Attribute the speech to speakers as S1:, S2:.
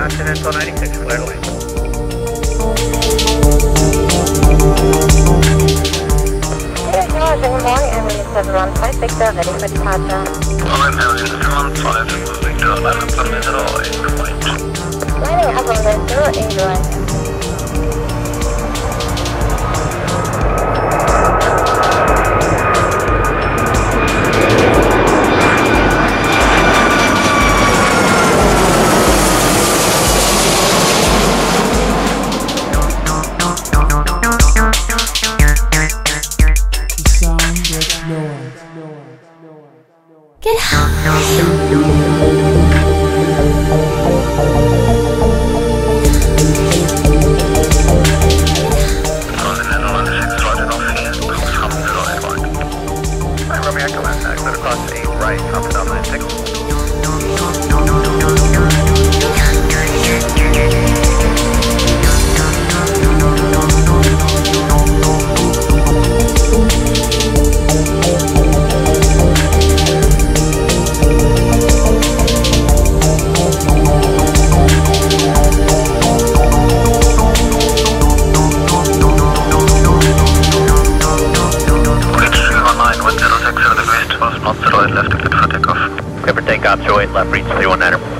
S1: Continental 96, clear to. Good morning, Emily 715 Victor, ready for departure.
S2: I'm Emily 715 Victor, 11 permitted all in point.
S1: Landing up on the 0
S3: Get high.
S2: The west, was not 0 left, cleared for takeoff. For takeoff, 08 left, reach 319er.